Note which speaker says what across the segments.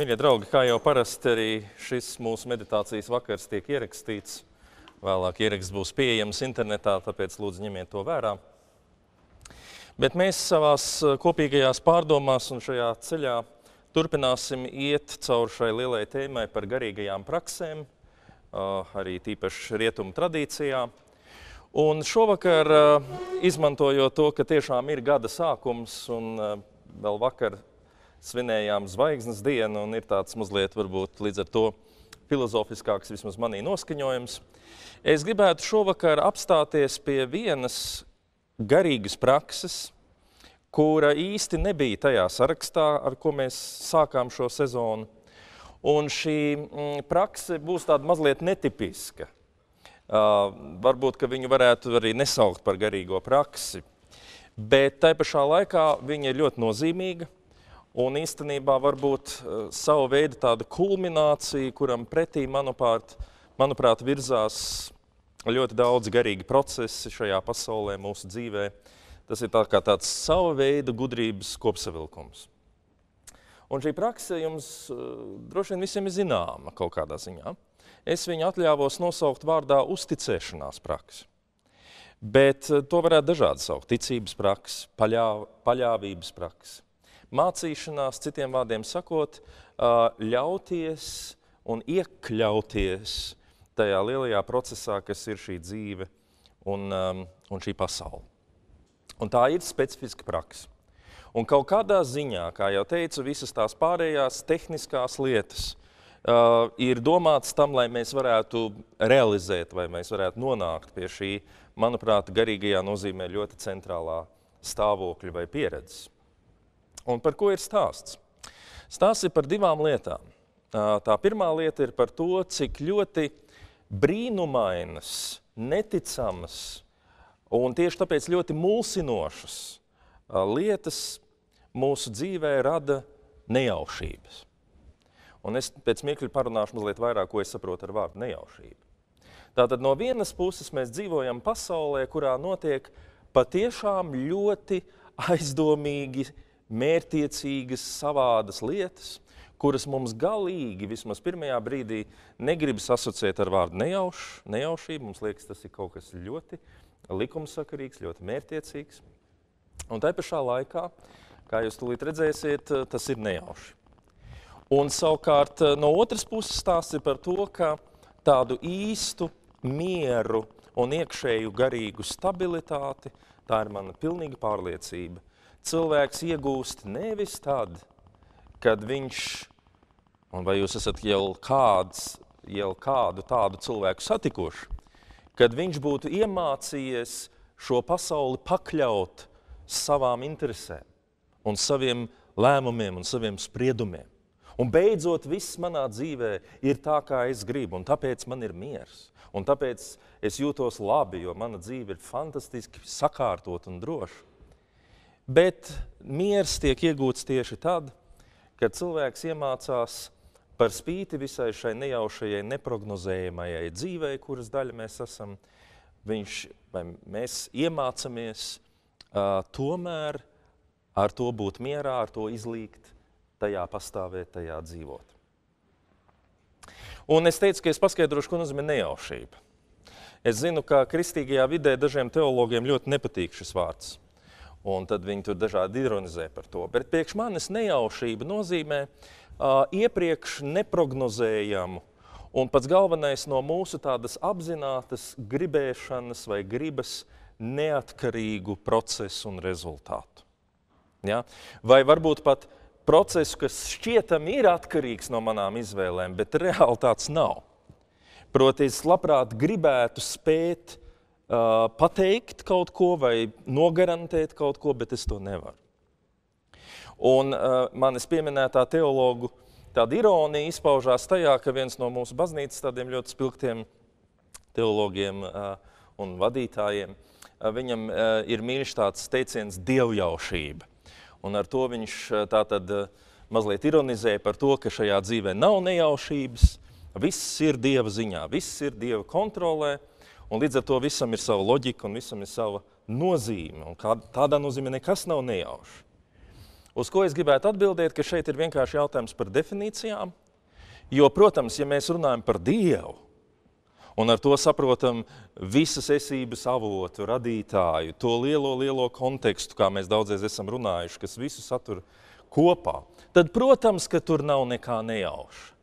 Speaker 1: Mīļie draugi, kā jau parasti arī šis mūsu meditācijas vakars tiek ierakstīts. Vēlāk ieraksts būs pieejams internetā, tāpēc lūdzu ņemiet to vērā. Bet mēs savās kopīgajās pārdomās un šajā ceļā turpināsim iet cauri šai lielai tēmai par garīgajām praksēm, arī tīpaši rietumu tradīcijā. Un šovakar, izmantojot to, ka tiešām ir gada sākums un vēl vakar svinējām zvaigznes dienu un ir tāds mazliet varbūt līdz ar to filozofiskāks vismaz manī noskaņojums. Es gribētu šovakar apstāties pie vienas garīgas prakses, kura īsti nebija tajā sarakstā, ar ko mēs sākām šo sezonu. Un šī mm, prakse būs tāda mazliet netipiska. Uh, varbūt, ka viņu varētu arī nesaukt par garīgo praksi, bet tai pašā laikā viņa ir ļoti nozīmīga Un īstenībā varbūt uh, savu veidu tāda kulminācija, kuram pretī, manuprāt, manuprāt, virzās ļoti daudz garīgi procesi šajā pasaulē, mūsu dzīvē. Tas ir tā kā tāds sava veida gudrības kopsavilkums. Un šī prakse jums uh, droši vien visiem ir zināma kaut kādā ziņā. Es viņu atļāvos nosaukt vārdā uzticēšanās prakse. Bet uh, to varētu dažādi saukt. Ticības prakse, paļā, paļāvības prakse mācīšanās, citiem vārdiem sakot, ļauties un iekļauties tajā lielajā procesā, kas ir šī dzīve un, un šī pasaule. Un tā ir specifiska praksa. Un kaut kādā ziņā, kā jau teicu, visas tās pārējās tehniskās lietas uh, ir domātas tam, lai mēs varētu realizēt, vai mēs varētu nonākt pie šī, manuprāt, garīgajā nozīmē ļoti centrālā stāvokļa vai pieredzes. Un par ko ir stāsts? Stāsts ir par divām lietām. Tā pirmā lieta ir par to, cik ļoti brīnumainas, neticamas un tieši tāpēc ļoti mulsinošas lietas mūsu dzīvē rada nejaušības. Un es pēc mirkļa parunāšu mazliet vairāk, ko es saprotu ar vārdu nejaušība. Tātad no vienas puses mēs dzīvojam pasaulē, kurā notiek patiešām ļoti aizdomīgi uh, mērtiecīgas, savādas lietas, kuras mums galīgi, vismaz pirmajā brīdī, negribas asociēt ar vārdu nejauš, nejaušību. Mums liekas, tas ir kaut kas ļoti likumsakarīgs, ļoti mērtiecīgs. Un tai pašā laikā, kā jūs tūlīt redzēsiet, tas ir nejauši. Un savukārt no otras puses stāsts ir par to, ka tādu īstu mieru un iekšēju garīgu stabilitāti, tā ir mana pilnīga pārliecība, cilvēks iegūst nevis tad, kad viņš, un vai jūs esat jau, kāds, jau kādu tādu cilvēku satikuši, kad viņš būtu iemācījies šo pasauli pakļaut savām interesēm un saviem lēmumiem un saviem spriedumiem. Un beidzot, viss manā dzīvē ir tā, kā es gribu, un tāpēc man ir miers. Un tāpēc es jūtos labi, jo mana dzīve ir fantastiski sakārtot un droša. Bet miers tiek iegūts tieši tad, kad cilvēks iemācās par spīti visai šai nejaušajai, neprognozējamajai dzīvei, kuras daļa mēs esam, viņš, vai mēs iemācāmies uh, tomēr ar to būt mierā, ar to izlīgt, tajā pastāvēt, tajā dzīvot. Un es teicu, ka es paskaidrošu, ko nozīmē nejaušība. Es zinu, ka kristīgajā vidē dažiem teologiem ļoti nepatīk šis vārds. Un tad viņi tur dažādi ironizē par to. Bet priekš manis nejaušība nozīmē uh, iepriekš neprognozējamu un pats galvenais no mūsu tādas apzinātas gribēšanas vai gribas neatkarīgu procesu un rezultātu. Ja? Vai varbūt pat procesu, kas šķietam ir atkarīgs no manām izvēlēm, bet reāli tāds nav. Proti, es labprāt gribētu spēt uh, pateikt kaut ko vai nogarantēt kaut ko, bet es to nevaru. Un uh, manis pieminētā teologu tāda ironija izpaužās tajā, ka viens no mūsu baznīcas tādiem ļoti spilgtiem teologiem uh, un vadītājiem, uh, viņam uh, ir mīļš tāds teiciens dievjaušība. Un ar to viņš uh, tātad uh, mazliet ironizē par to, ka šajā dzīvē nav nejaušības, viss ir Dieva ziņā, viss ir Dieva kontrolē, Un līdz ar to visam ir sava loģika un visam ir sava nozīme. Un kā, tādā nozīmē nekas nav nejauši. Uz ko es gribētu atbildēt, ka šeit ir vienkārši jautājums par definīcijām. Jo, protams, ja mēs runājam par Dievu, un ar to saprotam visas esības avotu, radītāju, to lielo, lielo kontekstu, kā mēs daudzreiz esam runājuši, kas visu satur kopā, tad, protams, ka tur nav nekā nejauša.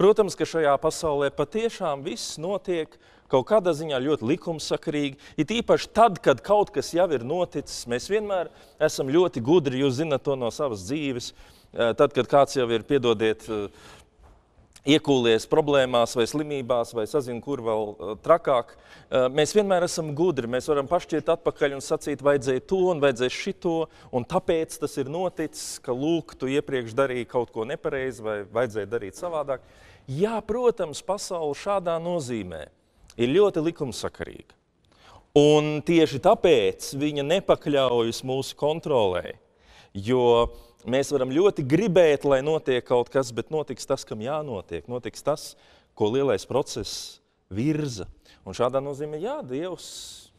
Speaker 1: Protams, ka šajā pasaulē patiešām viss notiek kaut kādā ziņā ļoti likumsakarīgi. It īpaši tad, kad kaut kas jau ir noticis, mēs vienmēr esam ļoti gudri, jūs zinat to no savas dzīves. Eh, tad, kad kāds jau ir, piedodiet, uh, iekūlies problēmās, vai slimībās, vai sazinu, kur vēl uh, trakāk. Mēs vienmēr esam gudri. Mēs varam pašķirt atpakaļ un sacīt, vajadzēja to un vajadzēja šito, un tāpēc tas ir noticis, ka lūk, tu iepriekš darīji kaut ko nepareizi vai vajadzēja darīt savādāk. Jā, protams, pasaule šādā nozīmē ir ļoti likumsakarīga. Un tieši tāpēc viņa nepakļaujas mūsu kontrolē, jo Mēs varam ļoti gribēt, lai notiek kaut kas, bet notiks tas, kam jānotiek. Notiks tas, ko lielais process virza. Un šādā nozīmē, jā, Dievs,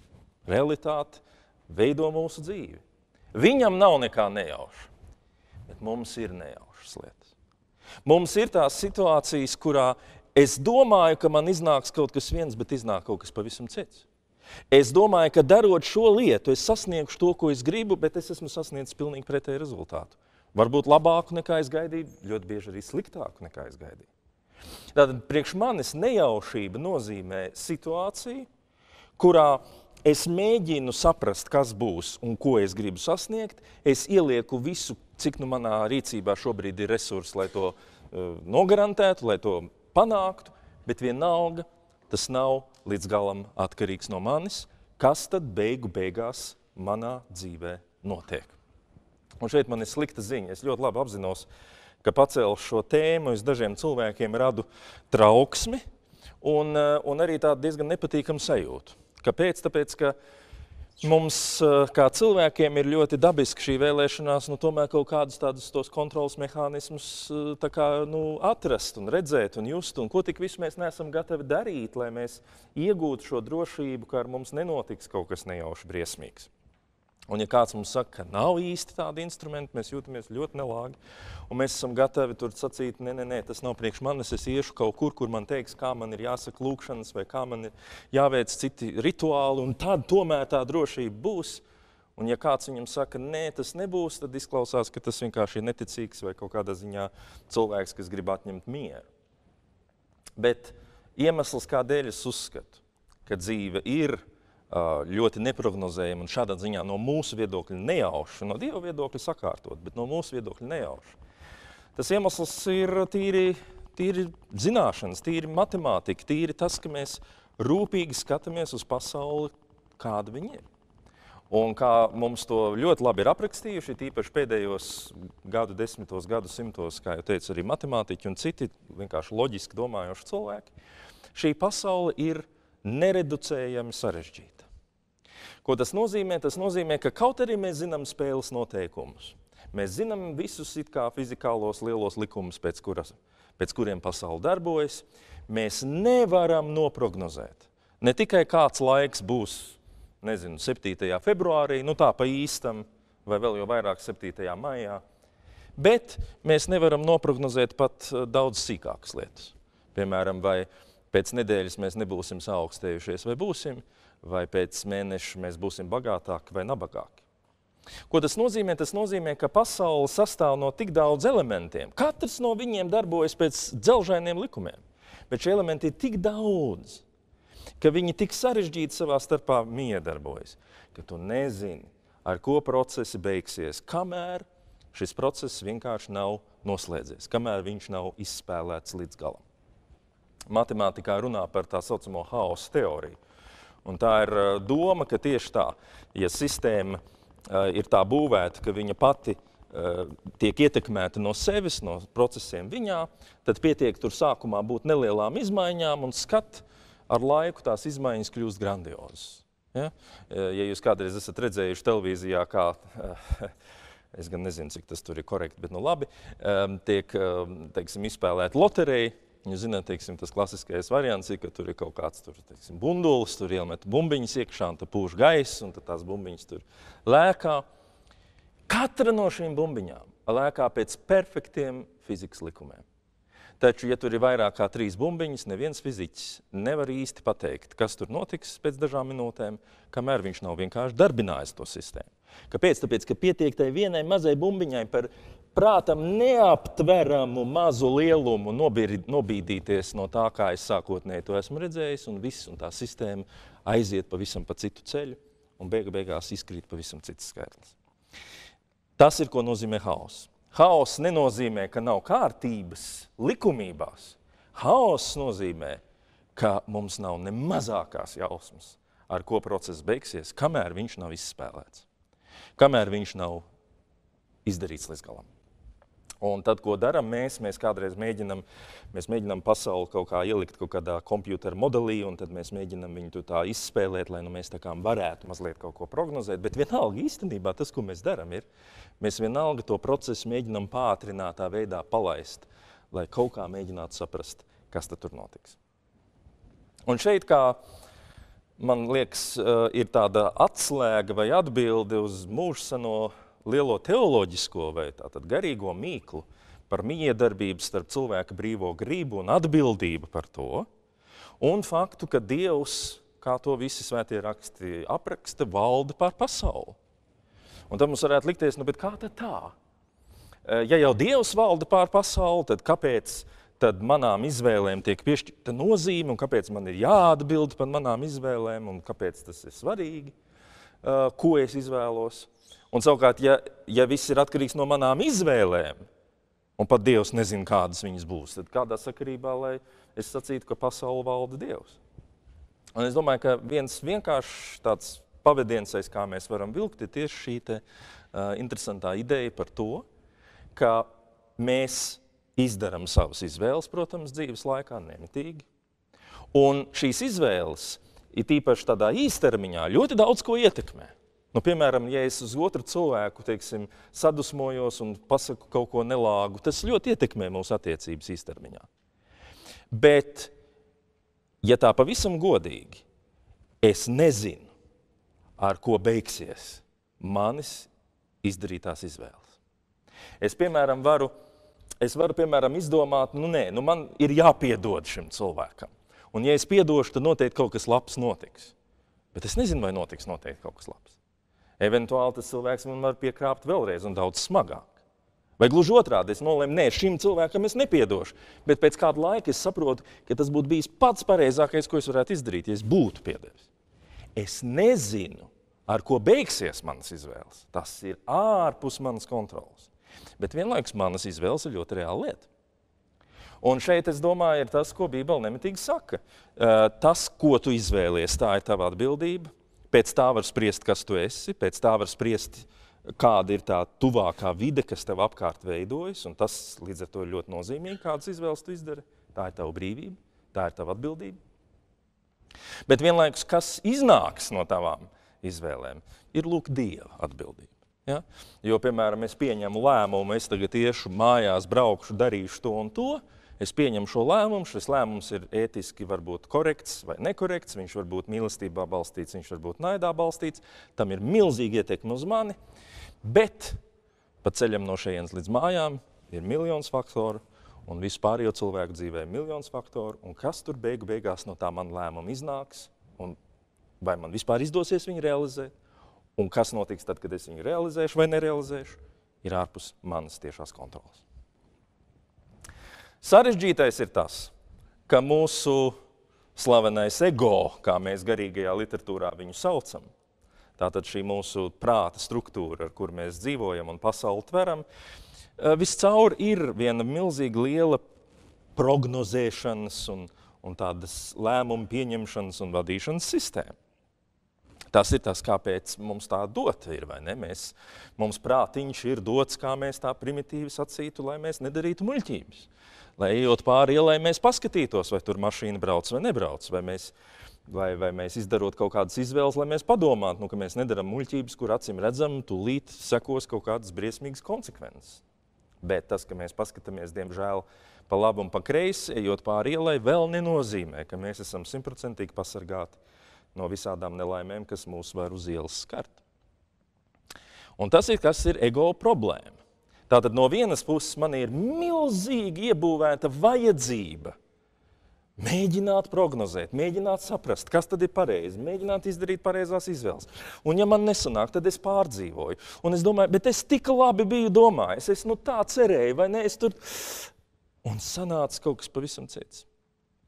Speaker 1: realitāte veido mūsu dzīvi. Viņam nav nekā nejauša, bet mums ir nejaušas lietas. Mums ir tās situācijas, kurā es domāju, ka man iznāks kaut kas viens, bet iznāk kaut kas pavisam cits. Es domāju, ka darot šo lietu, es sasniegšu to, ko es gribu, bet es esmu sasniedzis pilnīgi pretēju rezultātu. Varbūt labāku nekā es gaidīju, ļoti bieži arī sliktāku nekā es gaidīju. Tātad priekš manis nejaušība nozīmē situāciju, kurā es mēģinu saprast, kas būs un ko es gribu sasniegt. Es ielieku visu, cik nu manā rīcībā šobrīd ir resursi, lai to uh, nogarantētu, lai to panāktu, bet vienalga tas nav līdz galam atkarīgs no manis, kas tad beigu beigās manā dzīvē notiek. Un šeit man ir slikta ziņa. Es ļoti labi apzinos, ka pacēlu šo tēmu, es dažiem cilvēkiem radu trauksmi un, eh, un arī tādu diezgan nepatīkamu sajūtu. Kāpēc? Tāpēc, ka mums eh, kā cilvēkiem ir ļoti dabiski šī vēlēšanās, nu, tomēr kaut kādus tādus tos kontrols mehānismus eh, kā, nu, atrast un redzēt un just, un ko tik visu mēs neesam gatavi darīt, lai mēs iegūtu šo drošību, ka ar mums nenotiks kaut kas nejauši briesmīgs. Un, ja kāds mums saka, ka nav īsti tādi instrumenti, mēs jūtamies ļoti nelāgi. Un mēs esam gatavi tur sacīt, nē, nē, nē, tas nav priekš manis. Es iešu kaut kur, kur man teiks, kā man ir jāsaka lūkšanas, vai kā man ir jāveic citi rituāli. Un tad tomēr tā drošība būs. Un, ja kāds viņam saka, nē, tas nebūs, tad izklausās, ka tas vienkārši ir neticīgs vai kaut kādā ziņā cilvēks, kas grib atņemt mieru. Bet iemesls, kādēļ es uzskatu, ka dzīve ir ļoti neparedzējama un šādā ziņā no mūsu viedokļa nejauša, no Dieva viedokļa sakārtot, bet no mūsu viedokļa nejauša. Tas iemesls ir tīri, tīri zināšanas, tīri matemātika, tīri tas, ka mēs rūpīgi skatāmies uz pasauli, kāda viņa ir. Un kā mums to ļoti labi ir aprakstījuši, tīpaši pēdējos gadu desmitos, gadu simtos, kā jau teicu, arī matemātiķi un citi vienkārši loģiski domājoši cilvēki, šī pasaule ir nereducējami sarežģīta. Ko tas nozīmē? Tas nozīmē, ka kaut arī mēs zinām spēles noteikumus, mēs zinām visus fizikālos lielos likumus, pēc, kuras, pēc kuriem pasaule darbojas, mēs nevaram noprognozēt. Ne tikai kāds laiks būs, nezinu, 7. februārī, nu tā pa īstam, vai vēl jau vairāk 7. maijā, bet mēs nevaram noprognozēt pat eh, daudz sīkākas lietas. Piemēram, vai pēc nedēļas mēs nebūsim saaugstējušies vai būsim, vai pēc mēneša mēs būsim bagātāki vai nabagāki. Ko tas nozīmē? Tas nozīmē, ka pasaule sastāv no tik daudz elementiem. Katrs no viņiem darbojas pēc dzelžainiem likumiem. Bet šie elementi ir tik daudz, ka viņi tik sarežģīti savā starpā miedarbojas, ka tu nezini, ar ko procesi beigsies, kamēr šis process vienkārši nav noslēdzies, kamēr viņš nav izspēlēts līdz galam. Matemātikā runā par tā saucamo haosa teoriju. Un tā ir uh, doma, ka tieši tā, ja sistēma uh, ir tā būvēta, ka viņa pati uh, tiek ietekmēta no sevis, no procesiem viņā, tad pietiek tur sākumā būt nelielām izmaiņām un skat ar laiku tās izmaiņas kļūst grandiozas. Ja? ja jūs kādreiz esat redzējuši televīzijā, kā, es gan nezinu, cik tas tur ir korekti, bet nu labi, tiek teiksim, izspēlēta loterija, Jūs zināt, teiksim, tas klasiskais variants ir, ka tur ir kaut kāds tur, teiksim, bundulis, tur iemet bumbiņas iekšā, un tur pūš gaiss, un tās bumbiņas tur lēkā. Katra no šīm bumbiņām lēkā pēc perfektiem fizikas likumiem. Taču, ja tur ir vairāk kā trīs bumbiņas, neviens fiziķis nevar īsti pateikt, kas tur notiks pēc dažām minūtēm, kamēr viņš nav vienkārši darbinājis to sistēmu. Kāpēc? Tāpēc, ka pietiek tai vienai mazai bumbiņai par prātam neaptveramu mazu lielumu nobīdīties no tā, kā es sākotnēji to esmu redzējis, un viss, un tā sistēma aiziet pavisam pa citu ceļu, un beigu beigās izkrīt pavisam cits skaitlis. Tas ir, ko nozīmē haoss. Haoss nenozīmē, ka nav kārtības likumībās. Haoss nozīmē, ka mums nav ne mazākās jausmas, ar ko process beigsies, kamēr viņš nav izspēlēts, kamēr viņš nav izdarīts līdz galam. Un tad, ko darām mēs, mēs kādreiz mēģinām, mēs mēģinām pasauli kaut kā ielikt kaut kādā kompjutora modelī, un tad mēs mēģinām viņu tā izspēlēt, lai nu, mēs tā kā varētu mazliet kaut ko prognozēt. Bet vienalga īstenībā tas, ko mēs darām, ir, mēs vienalga to procesu mēģinām pātrinātā veidā palaist, lai kaut kā mēģinātu saprast, kas tur notiks. Un šeit, kā man liekas, eh, ir tāda atslēga vai atbilde uz mūžsano lielo teoloģisko vai tātad garīgo mīklu par miedarbību starp cilvēka brīvo gribu un atbildību par to, un faktu, ka Dievs, kā to visi svētie raksti apraksta, valda pār pasauli. Un tad mums varētu likties, nu, kā tad tā? E, ja jau Dievs valda pār pasauli, tad kāpēc tad manām izvēlēm tiek piešķirta nozīme, un kāpēc man ir jāatbild par manām izvēlēm, un kāpēc tas ir svarīgi, e, ko es izvēlos? Un savukārt, ja, ja viss ir atkarīgs no manām izvēlēm, un pat Dievs nezina, kādas viņas būs, tad kādā sakarībā, lai es sacītu, ka pasauli valda Dievs? Un es domāju, ka viens vienkāršs tāds pavadiens, kā mēs varam vilkt, ir tieši šī te, uh, interesantā ideja par to, ka mēs izdarām savas izvēles, protams, dzīves laikā nemitīgi. Un šīs izvēles, ir tīpaši tādā īstermiņā, ļoti daudz ko ietekmē. Nu, piemēram, ja es uz otru cilvēku teiksim, sadusmojos un pasaku kaut ko nelāgu, tas ļoti ietekmē mūsu attiecības īstermiņā. Bet, ja tā pavisam godīgi, es nezinu, ar ko beigsies manis izdarītās izvēles. Es, piemēram, varu, es varu piemēram, izdomāt, nu, nē, nu, man ir jāpiedod šim cilvēkam. Un, ja es piedošu, tad noteikti kaut kas labs notiks. Bet es nezinu, vai notiks noteikti kaut kas labs. Eventuāli tas cilvēks man var piekrāpt vēlreiz un daudz smagāk. Vai gluži otrādi, es nolēmu, nē, šim cilvēkam es nepiedošu. Bet pēc kāda laika es saprotu, ka tas būtu bijis pats pareizākais, ko es varētu izdarīt, ja es būtu piedevis. Es nezinu, ar ko beigsies manas izvēles. Tas ir ārpus manas kontrolas. Bet vienlaikus manas izvēles ir ļoti reāla lieta. Un šeit, es domāju, ir tas, ko Bībele nemitīgi saka. Tas, ko tu izvēlies, tā ir tava atbildība. Pēc tā var spriest, kas tu esi, pēc tā var spriest, kāda ir tā tuvākā vide, kas tev apkārt veidojas. Tas līdz ar to ir ļoti nozīmīgi, kādas izvēles tu izdari. Tā ir tava brīvība, tā ir tava atbildība. Bet vienlaikus, kas iznāks no tavām izvēlēm, ir lūk, Dieva atbildība. Ja? Jo, piemēram, es pieņemu lēmumu, es tagad iešu mājās, braukšu, darīšu to un to, es pieņemu šo lēmumu, šis lēmums ir ētiski varbūt korekts vai nekorekts, viņš var būt mīlestībā balstīts, viņš var būt naidā balstīts, tam ir milzīgi ietekme uz mani, bet pa ceļam no šejienes līdz mājām ir miljons faktoru, un vispārējo cilvēku dzīvē ir miljons faktoru, un kas tur beigu beigās no tā man lēmuma iznāks, un vai man vispār izdosies viņu realizēt, un kas notiks tad, kad es viņu realizēšu vai nerealizēšu, ir ārpus manas tiešās kontrolas. Sarežģītais ir tas, ka mūsu slavenais ego, kā mēs garīgajā literatūrā viņu saucam, tātad šī mūsu prāta struktūra, ar kur mēs dzīvojam un pasauli tveram, eh, viscaur ir viena milzīga liela prognozēšanas un, un tādas lēmumu pieņemšanas un vadīšanas sistēma. Tas ir tas, kāpēc mums tā dota ir. Mēs, mums prātiņš ir dots, kā mēs tā primitīvi sacītu, lai mēs nedarītu muļķības lai ejot pāri ielai, mēs paskatītos, vai tur mašīna brauc vai nebrauc, vai mēs, vai, vai mēs izdarot kaut kādas izvēles, lai mēs padomātu, nu, ka mēs nedaram muļķības, kur acīm redzam, tūlīt sekos kaut kādas briesmīgas konsekvences. Bet tas, ka mēs paskatāmies, diemžēl, pa labi un pa kreisi, ejot pāri ielai, vēl nenozīmē, ka mēs esam simtprocentīgi pasargāti no visādām nelaimēm, kas mūs var uz ielas skart. Un tas ir kas ir ego problēma. Tātad no vienas puses man ir milzīgi iebūvēta vajadzība mēģināt prognozēt, mēģināt saprast, kas tad ir pareizi, mēģināt izdarīt pareizās izvēles. Un, ja man nesanāk, tad es pārdzīvoju. Un es domāju, bet es tik labi biju domājis, es nu tā cerēju, vai ne? Es tur... Un sanāca kaut kas pavisam cits.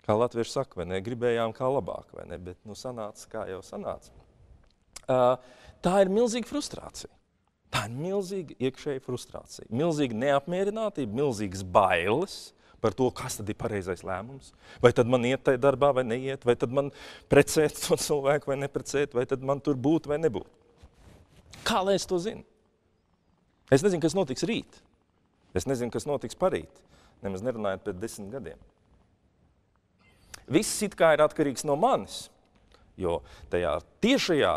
Speaker 1: Kā latvieši saka, vai ne? Gribējām kā labāk, vai ne? Bet nu sanāca, kā jau sanāca. Uh, tā ir milzīga frustrācija. Tā ir milzīga iekšēja frustrācija, milzīga neapmierinātība, milzīgas bailes par to, kas tad ir pareizais lēmums. Vai tad man iet tajā darbā, vai neiet, vai tad man precēt to cilvēku, vai neprecēt, vai tad man tur būt vai nebūt. Kā lai es to zinu? Es nezinu, kas notiks rīt. Es nezinu, kas notiks parīt. Nemaz nerunājot pēc desmit gadiem. Viss it kā ir atkarīgs no manis, jo tajā tiešajā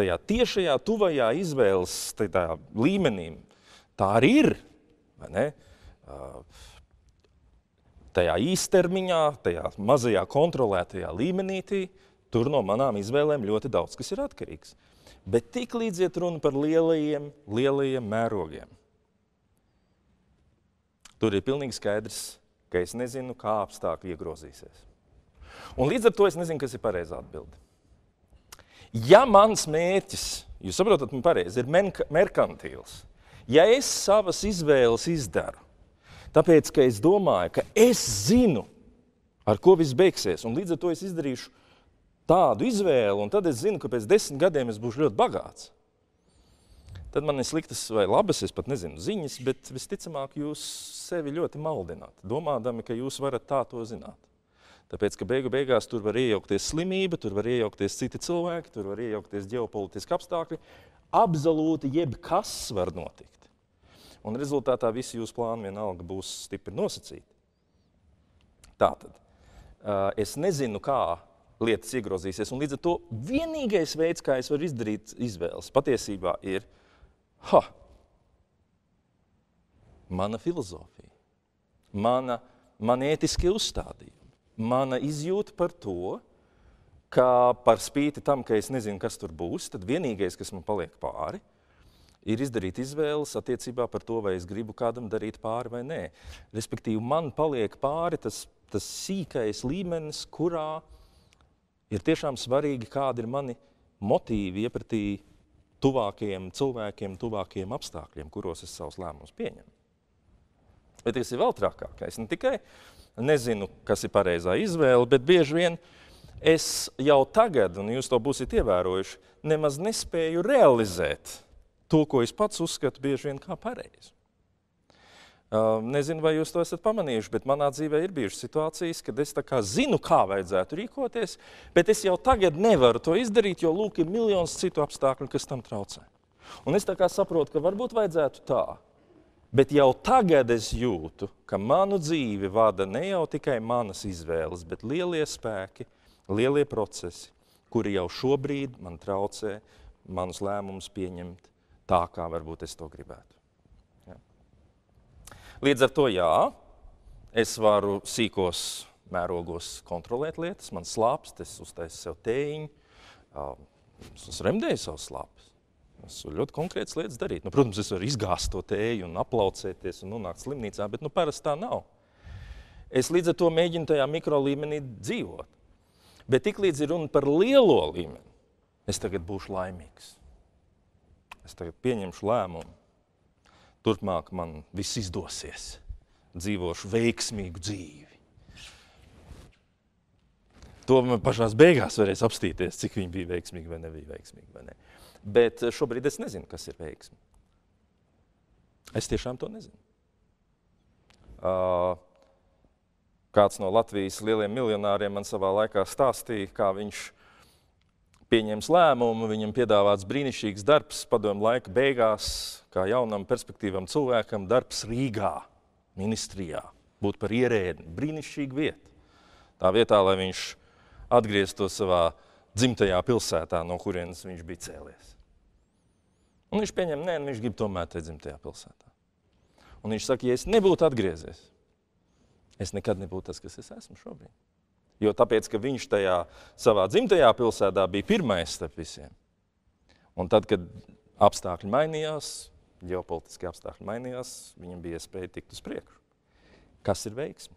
Speaker 1: tajā tiešajā, tuvajā izvēles tajā līmenī. Tā arī ir. Tajā īstermiņā, tajā mazajā kontrolētajā līmenī, tur no manām izvēlēm ļoti daudz kas ir atkarīgs. Bet tik līdz iet runa par lielajiem, lielajiem mērogiem. Tur ir pilnīgi skaidrs, ka es nezinu, kā apstākļi iegrozīsies. Un līdz ar to es nezinu, kas ir pareizā atbilde. Ja mans mērķis, jūs saprotat, man pareizi, ir merkantīls, ja es savas izvēles izdaru, tāpēc, ka es domāju, ka es zinu, ar ko viss beigsies, un līdz ar to es izdarīšu tādu izvēli, un tad es zinu, ka pēc desmit gadiem es būšu ļoti bagāts, tad man ir sliktas vai labas, es pat nezinu ziņas, bet visticamāk jūs sevi ļoti maldināt, domādami, ka jūs varat tā to zināt. Tāpēc, ka beigu beigās tur var iejaukties slimība, tur var iejaukties citi cilvēki, tur var iejaukties ģeopolitiski apstākļi. Absolūti jebkas var notikt. Un rezultātā visi jūsu plāni vienalga būs stipri nosacīti. Tātad, es nezinu, kā lietas iegrozīsies, un līdz ar to vienīgais veids, kā es varu izdarīt izvēles, patiesībā ir, ha, mana filozofija, mana, man ētiskie uzstādījumi mana izjūta par to, ka par spīti tam, ka es nezinu, kas tur būs, tad vienīgais, kas man paliek pāri, ir izdarīt izvēles attiecībā par to, vai es gribu kādam darīt pāri vai nē. Respektīvi, man paliek pāri tas, tas sīkais līmenis, kurā ir tiešām svarīgi, kādi ir mani motīvi iepratī tuvākajiem cilvēkiem, tuvākajiem apstākļiem, kuros es savus lēmumus pieņemu. Bet tas ir vēl trakākais. Ne tikai nezinu, kas ir pareizā izvēle, bet bieži vien es jau tagad, un jūs to būsiet ievērojuši, nemaz nespēju realizēt to, ko es pats uzskatu bieži vien kā pareizi. Nezinu, vai jūs to esat pamanījuši, bet manā dzīvē ir bijušas situācijas, kad es kā zinu, kā vajadzētu rīkoties, bet es jau tagad nevaru to izdarīt, jo lūk, ir miljonus citu apstākļu, kas tam traucē. Un es saprotu, ka varbūt vajadzētu tā, Bet jau tagad es jūtu, ka manu dzīvi vada ne jau tikai manas izvēles, bet lielie spēki, lielie procesi, kuri jau šobrīd man traucē manus lēmumus pieņemt tā, kā varbūt es to gribētu. Ja. Līdz ar to, jā, es varu sīkos mērogos kontrolēt lietas, man slāpst, es uztaisu sev tējiņu, es remdēju savus slāpes. Es varu ļoti konkrētas lietas darīt. Nu, protams, es varu izgāzt to tēju un aplaucēties un nonākt slimnīcā, bet nu, parasti tā nav. Es līdz ar to mēģinu tajā mikro līmenī dzīvot. Bet tiklīdz ir runa par lielo līmeni, es tagad būšu laimīgs. Es tagad pieņemšu lēmumu. Turpmāk man viss izdosies. Dzīvošu veiksmīgu dzīvi. To man pašā beigās varēs apstīties, cik viņi bija veiksmīgi vai nebija veiksmīgi. Vai ne. Bet eh, šobrīd es nezinu, kas ir veiksme. Es tiešām to nezinu. Uh, kāds no Latvijas lieliem miljonāriem man savā laikā stāstīja, kā viņš pieņems lēmumu, viņam piedāvāts brīnišķīgs darbs padomu laika beigās, kā jaunam perspektīvam cilvēkam, darbs Rīgā, ministrijā, būt par ierēdni. Brīnišķīga vieta. Tā vietā, lai viņš atgrieztos savā dzimtajā pilsētā, no kurienes viņš bija cēlies. Un viņš pieņem, nē, viņš grib tomēr te dzimtajā pilsētā. Un viņš saka, ja es nebūtu atgriezies, es nekad nebūtu tas, kas es esmu šobrīd. Jo tāpēc, ka viņš tajā savā dzimtajā pilsētā bija pirmais starp visiem. Un tad, kad apstākļi mainījās, ģeopolitiski apstākļi mainījās, viņam bija iespēja tikt uz priekšu. Kas ir veiksme?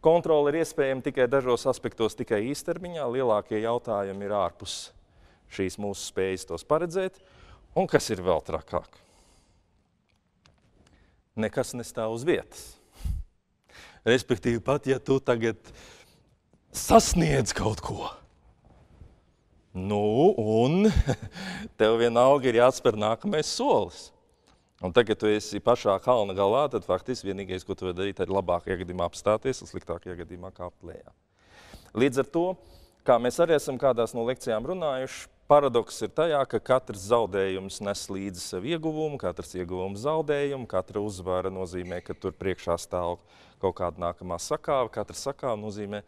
Speaker 1: Kontrole ir iespējama tikai dažos aspektos, tikai īstermiņā. Lielākie jautājumi ir ārpus šīs mūsu spējas tos paredzēt. Un kas ir vēl trakāk? Nekas nestāv uz vietas. Respektīvi, pat ja tu tagad sasniedz kaut ko, nu, un tev vienalga ir jāatspēr nākamais solis. Un tagad, kad tu esi pašā kalna galā, tad faktiski vienīgais, ko tu vari darīt, ir labākajā gadījumā apstāties, un sliktākajā gadījumā kāpt lejā. Līdz ar to, kā mēs arī esam kādās no lekcijām runājuši, paradoks ir tajā, ka katrs zaudējums nes līdzi sev ieguvumu, katrs ieguvums zaudējumu, katra uzvara nozīmē, ka tur priekšā stāv kaut kāda nākamā sakāva, katra sakāva nozīmē,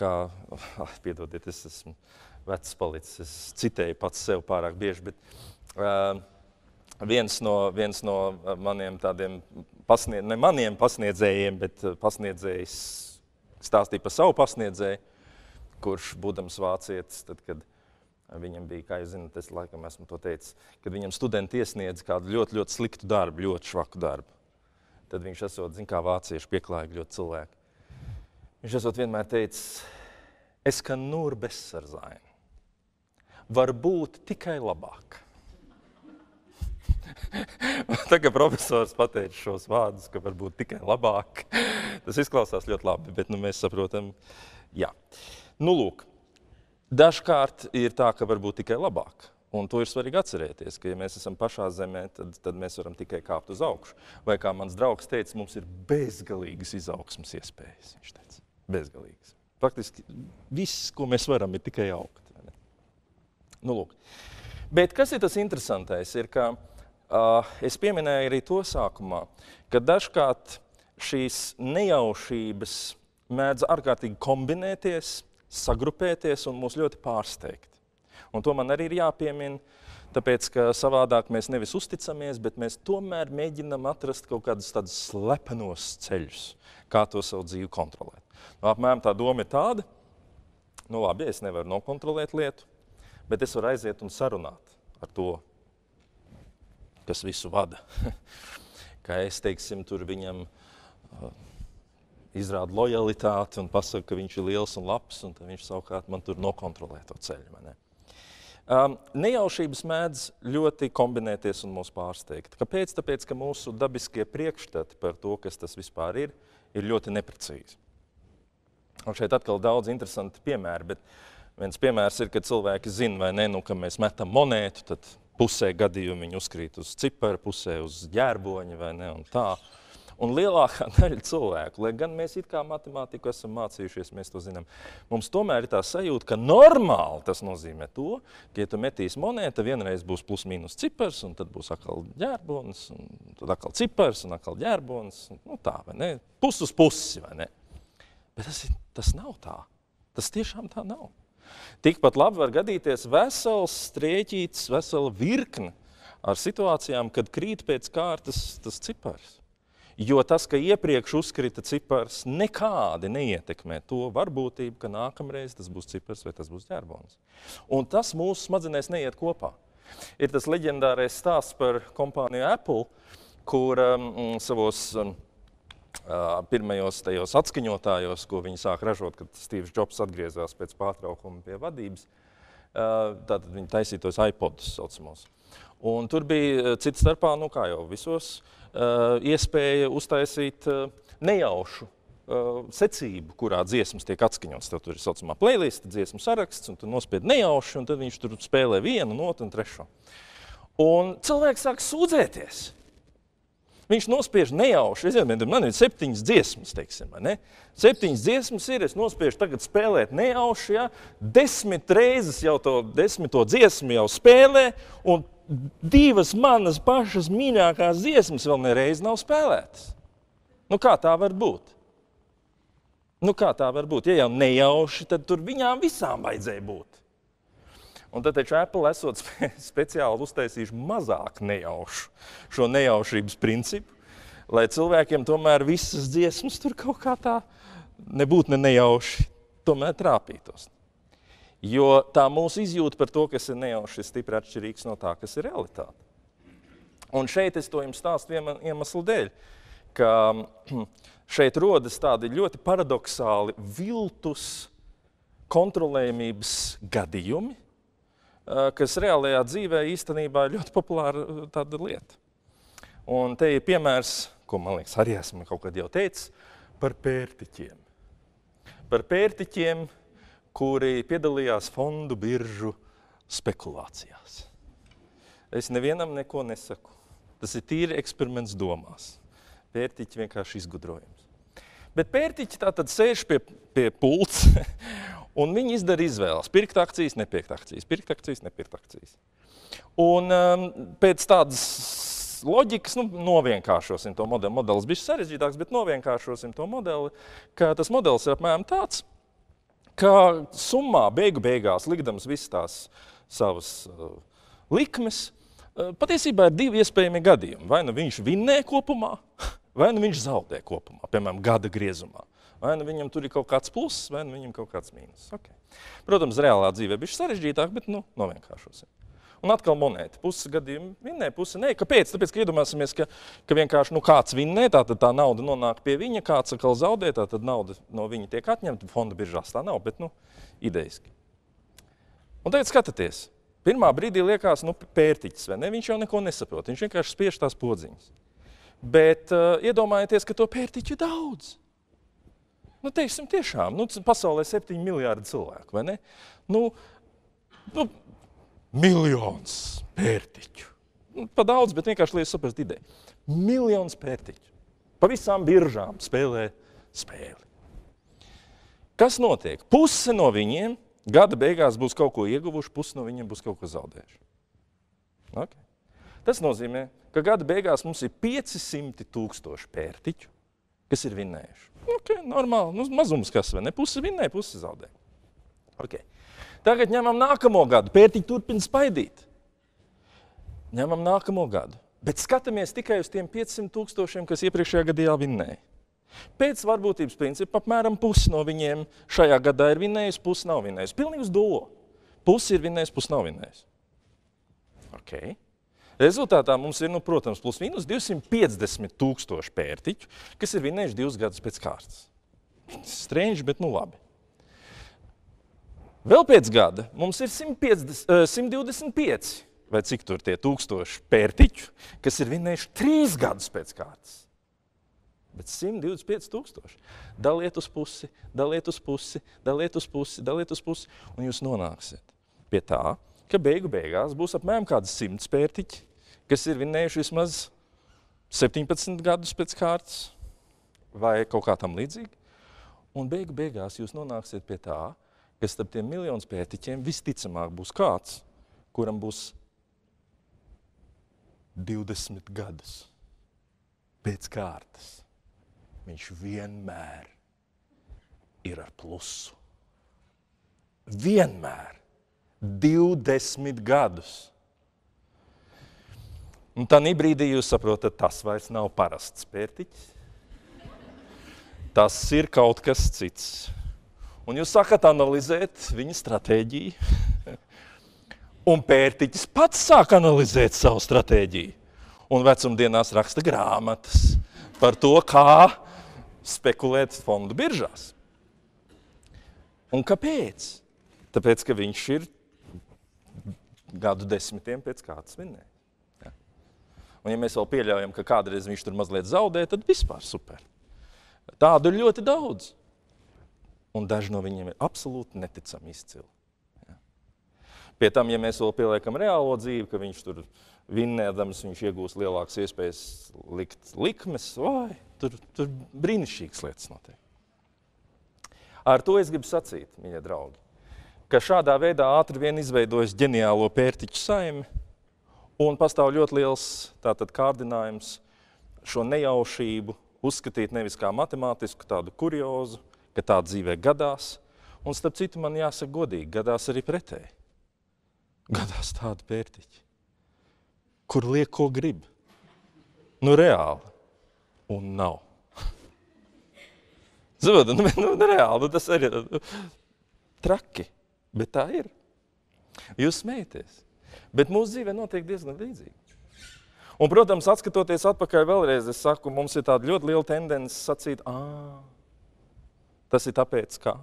Speaker 1: kā, ah, piedodiet, es esmu vecs palicis, es citēju pats sev pārāk bieži, bet uh, viens no, viens no eh, maniem tādiem, pasniedz, ne maniem pasniedzējiem, bet eh, pasniedzējs stāstīja par savu pasniedzēju, kurš, būdams vācietis, tad, kad viņam bija, kā jūs zināt, es laikam esmu to teicis, kad viņam studenti iesniedz kādu ļoti, ļoti sliktu darbu, ļoti švaku darbu, tad viņš esot, zin kā vācieši pieklājīgi ļoti cilvēki. Viņš esot vienmēr teicis, es kā nur besser sein, var būt tikai labāk. Tagad profesors pateica šos vārdus, ka varbūt tikai labāk. Tas izklausās ļoti labi, bet nu, mēs saprotam, jā. Nu, lūk, dažkārt ir tā, ka varbūt tikai labāk. Un to ir svarīgi atcerēties, ka, ja mēs esam pašā zemē, tad, tad mēs varam tikai kāpt uz augšu. Vai kā mans draugs teica, mums ir bezgalīgas izaugsmas iespējas. Viņš teica, bezgalīgas. Faktiski viss, ko mēs varam, ir tikai augt. Nu, lūk. Bet kas ir tas interesantais? Ir, ka, Uh, es pieminēju arī to sākumā, ka dažkārt šīs nejaušības mēdz ārkārtīgi kombinēties, sagrupēties un mūs ļoti pārsteigt. Un to man arī ir jāpiemina, tāpēc ka savādāk mēs nevis uzticamies, bet mēs tomēr mēģinam atrast kaut kādus tādus slepenos ceļus, kā to savu dzīvi kontrolēt. Nu, apmēram tā doma ir tāda, nu labi, es nevaru nokontrolēt lietu, bet es varu aiziet un sarunāt ar to kas visu vada. Kā es teiksim, tur viņam uh, izrāda lojalitāti un pasaka, ka viņš ir liels un labs, un viņš savukārt man tur nokontrolē to ceļu. Ne? Um, nejaušības mēdz ļoti kombinēties un mūs pārsteigt. Kāpēc? Tāpēc, ka mūsu dabiskie priekšstati par to, kas tas vispār ir, ir ļoti neprecīzi. Un šeit atkal daudz interesanti piemēri, bet viens piemērs ir, kad cilvēki zina vai ne, nu, ka mēs metam monētu, tad pusē gadījumu viņi uzkrīt uz cipara, pusē uz ģērboņa vai ne, un tā. Un lielākā daļa cilvēku, lai gan mēs it kā matemātiku esam mācījušies, mēs to zinām, mums tomēr ir tā sajūta, ka normāli tas nozīmē to, ka, ja tu metīsi monētu, vienreiz būs plus mīnus cipars, un tad būs atkal ģērbonis, un tad atkal cipars, un atkal ģērbonis, nu tā, vai ne? Pus uz pusi, vai ne? Bet tas, tas nav tā. Tas tiešām tā nav. Tikpat labi var gadīties vesels strieķītis, vesela virkne ar situācijām, kad krīt pēc kārtas tas cipars. Jo tas, ka iepriekš uzkrita cipars, nekādi neietekmē to varbūtību, ka nākamreiz tas būs cipars vai tas būs ģērbonis. Un tas mūsu smadzenēs neiet kopā. Ir tas leģendārais stāsts par kompāniju Apple, kur um, savos um, pirmajos tajos atskaņotājos, ko viņi sāk ražot, kad Steve's Jobs atgriezās pēc pārtraukuma pie vadības. Tātad viņi taisīja tos iPodus saucamos. Un tur bija cits starpā, nu kā jau visos, iespēja uztaisīt nejaušu secību, kurā dziesmas tiek atskaņotas. Tad tur ir saucamā playlist, dziesmu saraksts, un tu nospied nejauši, un tad viņš tur spēlē vienu, otru un trešo. Un cilvēks sāk sūdzēties. Viņš nospiež nejauši. Es domāju, man ir septiņas dziesmas, teiksim, ne? Septiņas dziesmas ir, es nospiežu tagad spēlēt nejauši, ja? desmit reizes jau to desmito dziesmu jau spēlē, un divas manas pašas mīļākās dziesmas vēl nereiz nav spēlētas. Nu, kā tā var būt? Nu, kā tā var būt? Ja jau nejauši, tad tur viņām visām vajadzēja būt. Un tad taču Apple esot speciāli uztaisījuši mazāk nejaušu šo nejaušības principu, lai cilvēkiem tomēr visas dziesmas tur kaut kā tā nebūtu ne nejauši, tomēr trāpītos. Jo tā mūsu izjūta par to, kas ir nejauši, ir stipri atšķirīgs no tā, kas ir realitāte. Un šeit es to jums stāstu viena iemesla dēļ, ka šeit rodas tādi ļoti paradoxāli viltus kontrolējumības gadījumi, kas reālajā dzīvē īstenībā ir ļoti populāra tāda lieta. Un te ir piemērs, ko man liekas, arī esmu kaut kad jau teicis, par pērtiķiem. Par pērtiķiem, kuri piedalījās fondu biržu spekulācijās. Es nevienam neko nesaku. Tas ir tīri eksperiments domās. Pērtiķi vienkārši izgudrojums. Bet pērtiķi tā tad sēž pie, pie pults, un viņi izdara izvēles. Pirkt akcijas, nepirkt akcijas, pirkt akcijas, nepirkt akcijas. Un um, pēc tādas loģikas, nu, novienkāršosim to modeli. Modelis bija sarežģītāks, bet novienkāršosim to modeli, ka tas modelis ir apmēram tāds, ka summā beigu beigās, likdams visas tās savas uh, likmes, uh, patiesībā ir divi iespējami gadījumi. Vai nu viņš vinnē kopumā, vai nu viņš zaudē kopumā, piemēram, gada griezumā. Vai nu viņam tur ir kaut kāds pluss, vai nu viņam kaut kāds mīnus. Okay. Protams, reālā dzīvē bija sarežģītāk, bet nu, novienkāršosim. Un atkal monēta. Puse gadījumā vinnē, puse nē. Kāpēc? Tāpēc, ka iedomāsimies, ka, ka vienkārši nu, kāds vinnē, tad tā nauda nonāk pie viņa, kāds atkal zaudē, tad nauda no viņa tiek atņemta. Fonda biržās tā nav, bet nu, ideiski. Un tagad skatieties. Pirmā brīdī liekas, nu, pērtiķis, vai ne? Viņš jau neko nesaprot. Viņš vienkārši spiež tās podziņas. Bet uh, iedomājieties, ka to pērtiķu ir daudz. Nu, teiksim, tiešām, nu, pasaulē ir 7 miljardi cilvēku, vai ne? Nu, nu, miljons pērtiķu. Nu, pa daudz, bet vienkārši lai saprastu ideju. Miljons pērtiķu. Pa visām biržām spēlē spēli. Kas notiek? Puse no viņiem gada beigās būs kaut ko ieguvuši, puse no viņiem būs kaut ko zaudējuši. Okay. Tas nozīmē, ka gada beigās mums ir 500 tūkstoši pērtiķu, kas ir vinnējuši. Okay, normāli, nu, mazums kas vai ne? Puse vinnēja, puse zaudēja. Okay. Tagad ņemam nākamo gadu. Pērtiķi turpina spaidīt. Ņemam nākamo gadu. Bet skatāmies tikai uz tiem 500 tūkstošiem, kas iepriekšējā gadā vinnēja. Pēc varbūtības principa apmēram pusi no viņiem šajā gadā ir vinnējusi, pusi nav vinnējusi. Pilnīgi uz dolo. Pusi ir vinnējusi, pusi nav vinnējusi. Okay. Rezultātā mums ir, nu, protams, plus mīnus 250 tūkstoši pērtiķu, kas ir vinnējuši divus gadus pēc kārtas. Strange, bet nu labi. Vēl pēc gada mums ir 150, 125 eh, vai cik tur tie tūkstoši pērtiķu, kas ir vinējuši trīs gadus pēc kārtas. Bet 125 tūkstoši. Daliet uz pusi, daliet uz pusi, daliet uz pusi, daliet uz pusi, un jūs nonāksiet pie tā, ka beigu beigās būs apmēram kāds simts pērtiķi, kas ir vinējuši vismaz 17 gadus pēc kārtas vai kaut kā tam līdzīgi. Un beigu beigās jūs nonāksiet pie tā, ka starp tiem miljonus pētiķiem visticamāk būs kāds, kuram būs 20 gadus pēc kārtas. Viņš vienmēr ir ar plusu. Vienmēr 20 gadus. Un tā brīdī jūs saprotat, tas vairs nav parasts pērtiķis. Tas ir kaut kas cits. Un jūs sākat analizēt viņa stratēģiju. Un pērtiķis pats sāk analizēt savu stratēģiju. Un vecumdienās raksta grāmatas par to, kā spekulēt fondu biržās. Un kāpēc? Tāpēc, ka viņš ir gadu desmitiem pēc kārtas minēja. Un ja mēs vēl pieļaujam, ka kādreiz viņš tur mazliet zaudē, tad vispār super. Tādu ir ļoti daudz un daži no viņiem ir absolūti neticami izcili. Ja. Pie tam, ja mēs vēl pieliekam reālo dzīvi, ka viņš tur vinnēdams, viņš iegūs lielākas iespējas likt likmes, vai tur, tur brīnišķīgas lietas notiek. Ar to es gribu sacīt, mīļie draugi, ka šādā veidā ātri vien izveidojas ģeniālo pērtiķu saimi, un pastāv ļoti liels tātad kārdinājums šo nejaušību uzskatīt nevis kā matemātisku tādu kuriozu, ka tā dzīvē gadās. Un starp citu, man jāsaka godīgi, gadās arī pretēji. Gadās tādi pērtiķi, kur liek, ko grib. Nu, reāli. Un nav. Ziniet, nu, nu, nu, reāli, nu, tas arī ir traki. Bet tā ir. Jūs smējaties. Bet mūsu dzīvē notiek diezgan līdzīgi. Un, protams, skatoties atpakaļ vēlreiz, es saku, mums ir tāda ļoti liela tendence sacīt, ah, tas ir tāpēc, ka.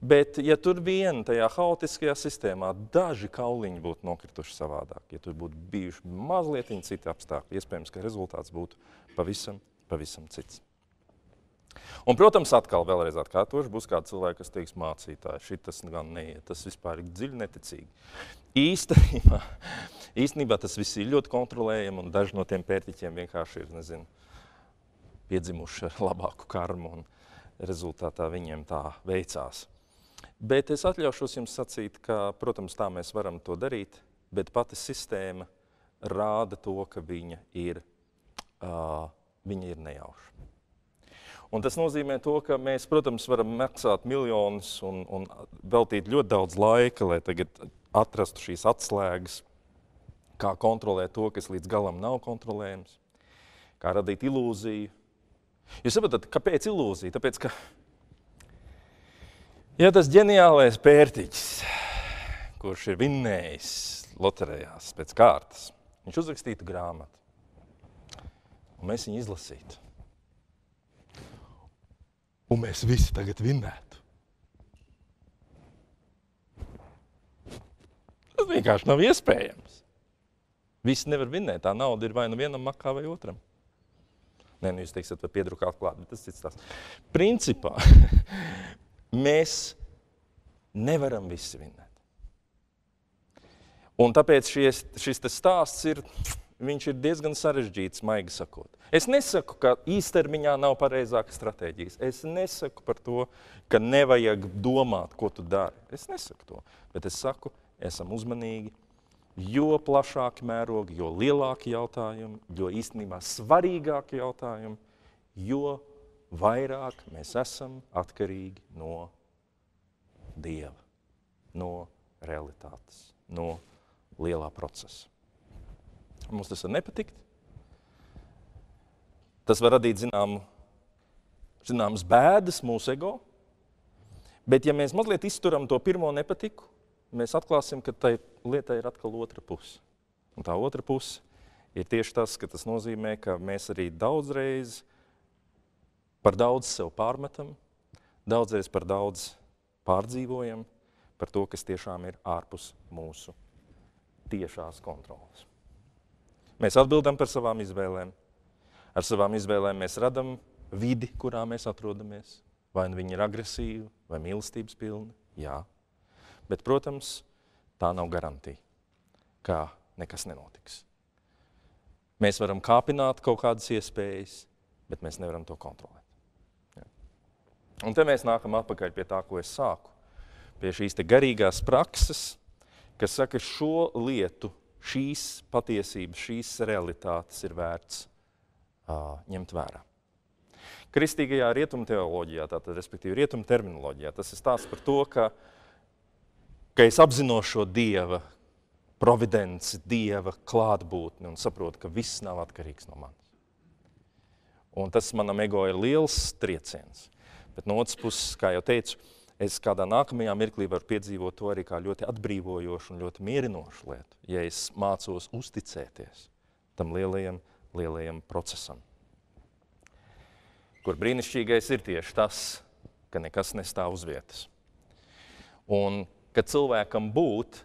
Speaker 1: Bet, ja tur vien tajā haotiskajā sistēmā daži kauliņi būtu nokrituši savādāk, ja tur būtu bijuši mazliet citi apstākļi, iespējams, ka rezultāts būtu pavisam, pavisam cits. Un, protams, atkal vēlreiz atkārtošu, būs kāds cilvēks, kas teiks, mācītāji, šis gan neiet, tas vispār ir dziļi neticīgi. Īstenībā, īstenībā tas viss ir ļoti kontrolējami, un daži no tiem pērtiķiem vienkārši ir nezinu, piedzimuši ar labāku karmu, un rezultātā viņiem tā veicās. Bet es atļaušos jums sacīt, ka, protams, tā mēs varam to darīt, bet pati sistēma rāda to, ka viņa ir, uh, viņa ir nejauša. Un tas nozīmē, to, ka mēs, protams, varam maksāt miljonus un, un veltīt ļoti daudz laika, lai atrastu šīs atslēgas, kā kontrolēt to, kas līdz galam nav kontrolējams, kā radīt ilūziju. Jūs saprotat, kāpēc ilūzija? Tāpēc, ka ja tas ģeniālais pērtiķis, kurš ir vinnējis loterijās pēc kārtas, viņš uzrakstītu grāmatu, un mēs viņu izlasītu un mēs visi tagad vinnētu. Tas vienkārši nav iespējams. Visi nevar vinnēt. Tā nauda ir vai nu vienam makā vai otram. Nē, nu jūs teiksiet, vai piedrukāt klāt, bet tas cits tās. Principā mēs nevaram visi vinnēt. Un tāpēc šies, šis stāsts ir viņš ir diezgan sarežģīts, maigi sakot. Es nesaku, ka īstermiņā nav pareizākas stratēģijas. Es nesaku par to, ka nevajag domāt, ko tu dari. Es nesaku to, bet es saku, esam uzmanīgi. Jo plašāki mērogi, jo lielāki jautājumi, jo īstenībā svarīgāki jautājumi, jo vairāk mēs esam atkarīgi no Dieva, no realitātes, no lielā procesa. Mums tas var nepatikt. Tas var radīt zināmu, zināmas bēdas mūsu ego. Bet, ja mēs mazliet izturam to pirmo nepatiku, mēs atklāsim, ka tai lietai ir atkal otra puse. Un tā otra puse ir tieši tas, ka tas nozīmē, ka mēs arī daudzreiz par daudz sev pārmetam, daudzreiz par daudz pārdzīvojam par to, kas tiešām ir ārpus mūsu tiešās kontrolas. Mēs atbildam par savām izvēlēm. Ar savām izvēlēm mēs radām vidi, kurā mēs atrodamies. Vai nu viņi ir agresīvi vai mīlestības pilni? Jā. Bet, protams, tā nav garantija, ka nekas nenotiks. Mēs varam kāpināt kaut kādas iespējas, bet mēs nevaram to kontrolēt. Ja. Un te mēs nākam atpakaļ pie tā, ko es sāku. Pie šīs garīgās prakses, kas saka, šo lietu šīs patiesības, šīs realitātes ir vērts ņemt vērā. Kristīgajā rietumteoloģijā, tātad, respektīvi, rietumu terminoloģijā, tas ir stāsts par to, ka, ka es apzinos šo dieva providenci, dieva klātbūtni un saprotu, ka viss nav atkarīgs no manis. Un tas manam ego ir liels trieciens. Bet no otras puses, kā jau teicu, es kādā nākamajā mirklī varu piedzīvot to arī kā ļoti atbrīvojošu un ļoti mierinošu lietu, ja es mācos uzticēties tam lielajam, lielajam procesam. Kur brīnišķīgais ir tieši tas, ka nekas nestāv uz vietas. Un, kad cilvēkam būt,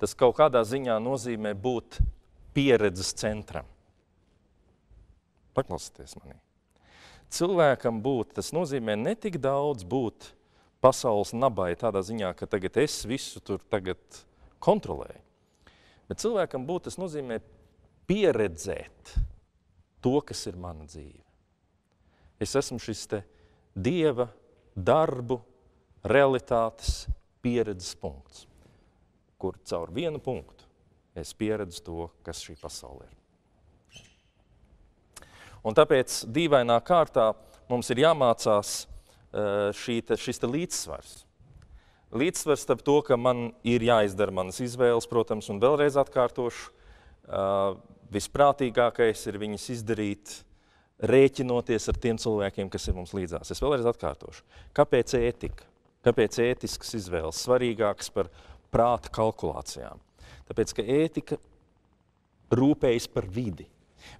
Speaker 1: tas kaut kādā ziņā nozīmē būt pieredzes centram. Paklausieties manī. Cilvēkam būt, tas nozīmē ne tik daudz būt pasaules nabai tādā ziņā, ka tagad es visu tur tagad kontrolēju. Bet cilvēkam būt tas nozīmē pieredzēt to, kas ir mana dzīve. Es esmu šis te Dieva darbu, realitātes pieredzes punkts, kur caur vienu punktu es pieredzu to, kas šī pasaule ir. Un tāpēc dīvainā kārtā mums ir jāmācās Eh, šī, te, šis te līdzsvars. Līdzsvars starp to, ka man ir jāizdara manas izvēles, protams, un vēlreiz atkārtošu, uh, visprātīgākais ir viņas izdarīt, rēķinoties ar tiem cilvēkiem, kas ir mums līdzās. Es vēlreiz atkārtošu. Kāpēc ētika? Kāpēc ētiskas izvēles svarīgākas par prāta kalkulācijām? Tāpēc, ka ētika rūpējas par vidi.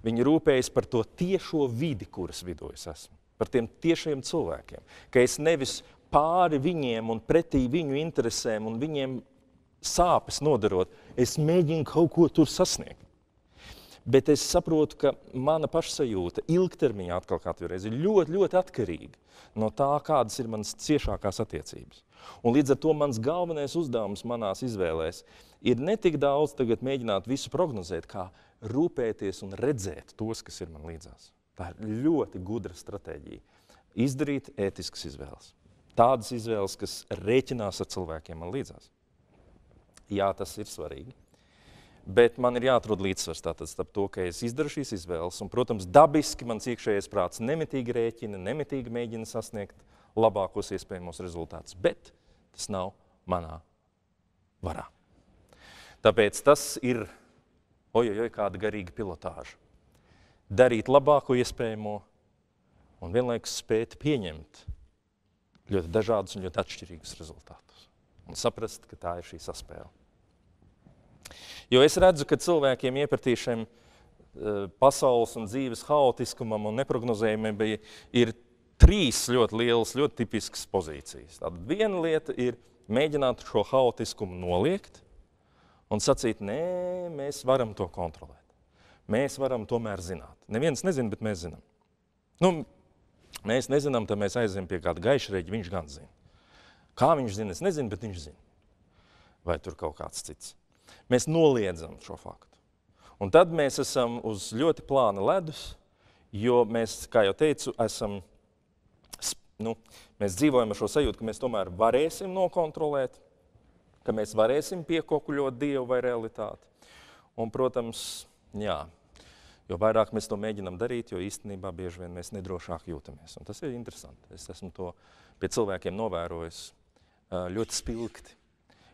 Speaker 1: Viņa rūpējas par to tiešo vidi, kuras vidū es esmu, par tiem tiešiem cilvēkiem. Ka es nevis pāri viņiem un pretī viņu interesēm un viņiem sāpes nodarot, es mēģinu kaut ko tur sasniegt. Bet es saprotu, ka mana pašsajūta ilgtermiņā atkal katru reizi ir ļoti, ļoti atkarīga no tā, kādas ir manas ciešākās attiecības. Un līdz ar to mans galvenais uzdevums manās izvēlēs ir ne tik daudz mēģināt visu prognozēt, kā rūpēties un redzēt tos, kas ir man līdzās. Tā ir ļoti gudra stratēģija. Izdarīt ētiskas izvēles. Tādas izvēles, kas rēķinās ar cilvēkiem man līdzās. Jā, tas ir svarīgi. Bet man ir jāatrod līdzsvars starp to, ka es izdaru šīs izvēles. Un, protams, dabiski mans iekšējais prāts nemitīgi rēķina, nemitīgi mēģina sasniegt labākos iespējamos rezultātus. Bet tas nav manā varā. Tāpēc tas ir ojoj, kāda garīga pilotāža. Darīt labāko iespējamo un vienlaikus spēt pieņemt ļoti dažādus un ļoti atšķirīgus rezultātus. Un saprast, ka tā ir šī saspēle. Jo es redzu, ka cilvēkiem iepratīšiem eh, pasaules un dzīves haotiskumam un neprognozējumiem ir trīs ļoti lielas, ļoti tipiskas pozīcijas. Tad viena lieta ir mēģināt šo haotiskumu noliegt un sacīt, nē, mēs varam to kontrolēt. Mēs varam tomēr zināt. Neviens nezina, bet mēs zinām. Nu, mēs nezinām, tad mēs aizējām pie kāda gaišreģa, viņš gan zina. Kā viņš zina, es nezinu, bet viņš zina. Vai tur kaut kāds cits. Mēs noliedzam šo faktu. Un tad mēs esam uz ļoti plāna ledus, jo mēs, kā jau teicu, esam, nu, mēs dzīvojam ar šo sajūtu, ka mēs tomēr varēsim nokontrolēt, ka mēs varēsim piekokuļot Dievu vai realitāti. Un, protams, jā, jo vairāk mēs to mēģinām darīt, jo īstenībā bieži vien mēs nedrošāk jūtamies. Un tas ir interesanti. Es esmu to pie cilvēkiem novērojis ļoti spilgti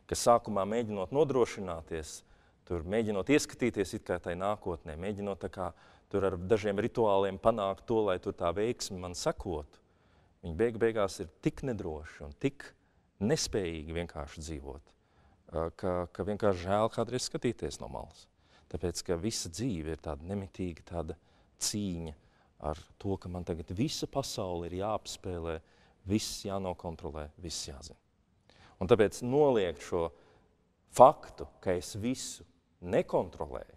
Speaker 1: ka sākumā mēģinot nodrošināties, tur mēģinot ieskatīties it kā tai nākotnē, mēģinot tā kā tur ar dažiem rituāliem panākt to, lai tur tā veiksmi man sakotu, viņi beig beigās ir tik nedroši un tik nespējīgi vienkārši dzīvot, ka, ka vienkārši žēl kādreiz skatīties no malas. Tāpēc, ka visa dzīve ir tāda nemitīga tāda cīņa ar to, ka man tagad visa pasaule ir jāapspēlē, viss jānokontrolē, viss jāzina. Un tāpēc noliegt šo faktu, ka es visu nekontrolēju,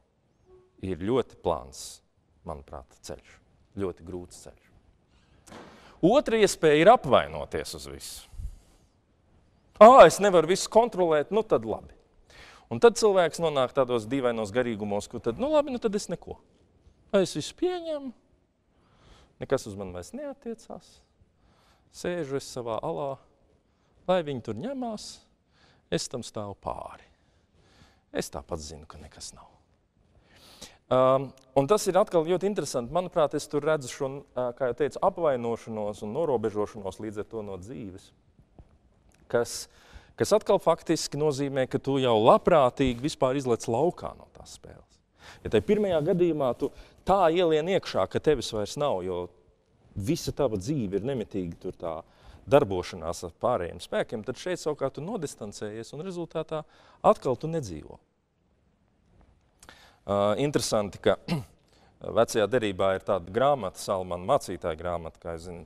Speaker 1: ir ļoti plāns, manuprāt, ceļš. Ļoti grūts ceļš. Otra iespēja ir apvainoties uz visu. Ah, es nevaru visu kontrolēt, nu tad labi. Un tad cilvēks nonāk tādos dīvainos garīgumos, kur tad, nu labi, nu tad es neko. Es visu pieņemu, nekas uz mani vairs neatiecās, sēžu es savā alā, lai viņi tur ņemās, es tam stāvu pāri. Es tāpat zinu, ka nekas nav. Um, un tas ir atkal ļoti interesanti. Manuprāt, es tur redzu šo, uh, kā jau teicu, apvainošanos un norobežošanos līdz ar to no dzīves. Kas, kas atkal faktiski nozīmē, ka tu jau labprātīgi vispār izlec laukā no tās spēles. Ja tai pirmajā gadījumā tu tā ielien iekšā, ka tevis vairs nav, jo visa tava dzīve ir nemitīgi tur tā uh, darbošanās ar pārējiem spēkiem, tad šeit savukārt tu nodistancējies un rezultātā atkal tu nedzīvo. Uh, interesanti, ka vecajā derībā ir tāda grāmata, Salmana mācītāja grāmata, kā es zinu,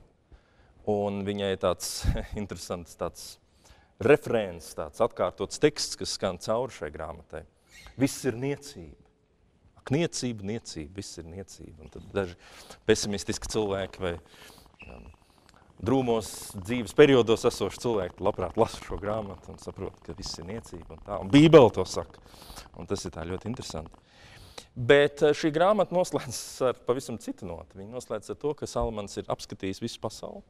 Speaker 1: un viņai tāds interesants tāds referents, tāds atkārtots teksts, kas skan cauri šai grāmatai. Viss ir niecība. Ak, niecība, niecība, viss ir niecība. Un tad daži pesimistiski cilvēki vai um, drūmos dzīves periodos esoši cilvēki labprāt lasa šo grāmatu un saprot, ka viss ir niecība un tā. Un Bībele to saka. Un tas ir tā ļoti interesanti. Bet eh, šī grāmata noslēdzas ar pavisam citu notu. Viņa noslēdzas ar to, ka Salmans ir apskatījis visu pasauli.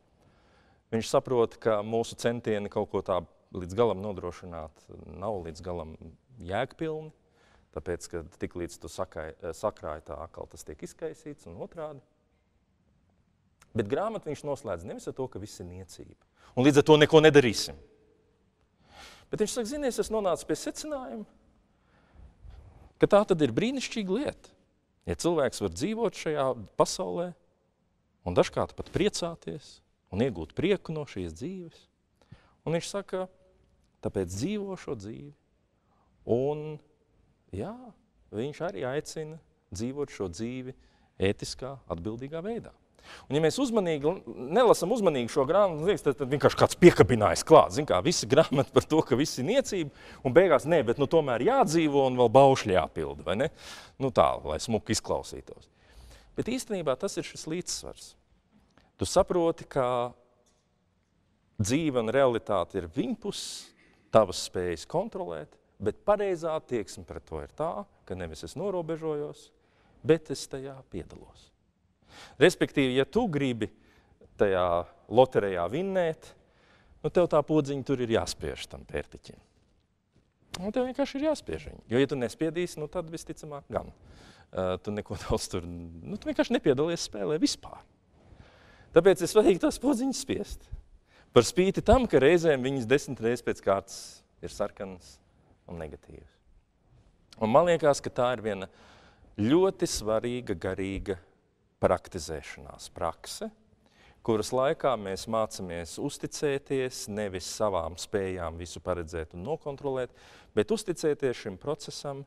Speaker 1: Viņš saprot, ka mūsu centieni kaut ko tādu līdz galam nodrošināt nav līdz galam jēgpilni, tāpēc, ka tik līdz tu sakai, sakrāji tā atkal tas tiek izkaisīts un otrādi. Bet grāmatu viņš noslēdz nevis ar to, ka viss ir niecība. Un līdz ar to neko nedarīsim. Bet viņš saka, zinies, es nonācu pie secinājuma, ka tā tad ir brīnišķīga lieta. Ja cilvēks var dzīvot šajā pasaulē un dažkārt pat priecāties un iegūt prieku no šīs dzīves, Un viņš saka, tāpēc dzīvo šo dzīvi. Un jā, viņš arī aicina dzīvot šo dzīvi ētiskā, atbildīgā veidā. Un, ja mēs uzmanīgi nelasām uzmanīgi šo grāmatu, liekas, tad, tad vienkārši kāds piekabinājas klāt. Zin kā, visi grāmata par to, ka viss ir niecība, un beigās nē, bet nu, tomēr jādzīvo un vēl baušļi jāpilda, vai ne? Nu tā, lai smuki izklausītos. Bet īstenībā tas ir šis līdzsvars. Tu saproti, ka dzīve un realitāte ir viņpus, tavas spējas kontrolēt, bet pareizā attieksme pret to ir tā, ka nevis es norobežojos, bet es tajā piedalos. Respektīvi, ja tu gribi tajā loterijā vinnēt, nu tev tā podziņa tur ir jāspiež tam pērtiķim. Un tev vienkārši ir jāspiež viņa. Jo, ja tu nespiedīsi, nu tad visticamāk gan. Uh, tu neko daudz tur, nu tu vienkārši nepiedalies spēlē vispār. Tāpēc ir svarīgi tās podziņas spiest. Par spīti tam, ka reizēm viņas desmit reizes pēc kārtas ir sarkanas un negatīvas. Un man liekas, ka tā ir viena ļoti svarīga garīga praktizēšanās prakse, kuras laikā mēs mācāmies uzticēties nevis savām spējām visu paredzēt un nokontrolēt, bet uzticēties šim procesam,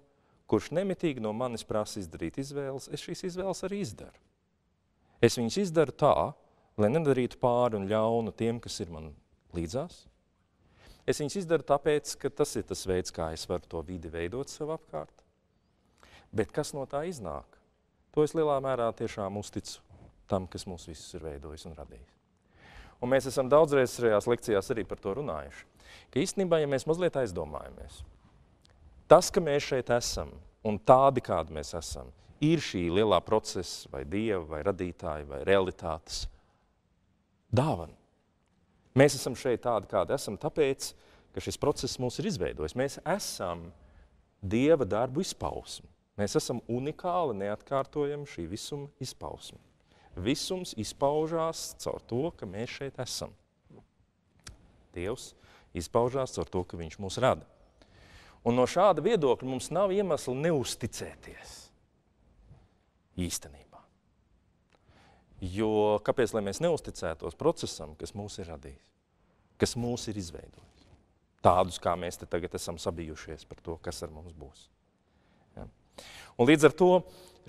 Speaker 1: kurš nemitīgi no manis prasa izdarīt izvēles, es šīs izvēles arī izdaru. Es viņas izdaru tā, lai nedarītu pāri un ļaunu tiem, kas ir man līdzās. Es viņas izdaru tāpēc, ka tas ir tas veids, kā es varu to vidi veidot sev apkārt. Bet kas no tā iznāk? To es lielā mērā tiešām uzticu tam, kas mūs visus ir veidojis un radījis. Un mēs esam daudzreiz šajās lekcijās arī par to runājuši. Ka īstenībā, ja mēs mazliet aizdomājamies, tas, ka mēs šeit esam un tādi, kādi mēs esam, ir šī lielā procesa vai dieva vai radītāja vai realitātes dāvana. Mēs esam šeit tādi, kādi esam, tāpēc, ka šis process mūs ir izveidojis. Mēs esam dieva darbu izpausme. Mēs esam unikāli, neatkārtojami šī visuma izpausme. Visums izpaužās caur to, ka mēs šeit esam. Dievs izpaužās caur to, ka Viņš mūs rada. Un no šāda viedokļa mums nav iemesla neusticēties īstenībā. Jo kāpēc mēs neusticētos procesam, kas mūs ir radījis, kas mūs ir izveidojis? Tādus, kā mēs te tagad esam sabijušies par to, kas ar mums būs. Un līdz ar to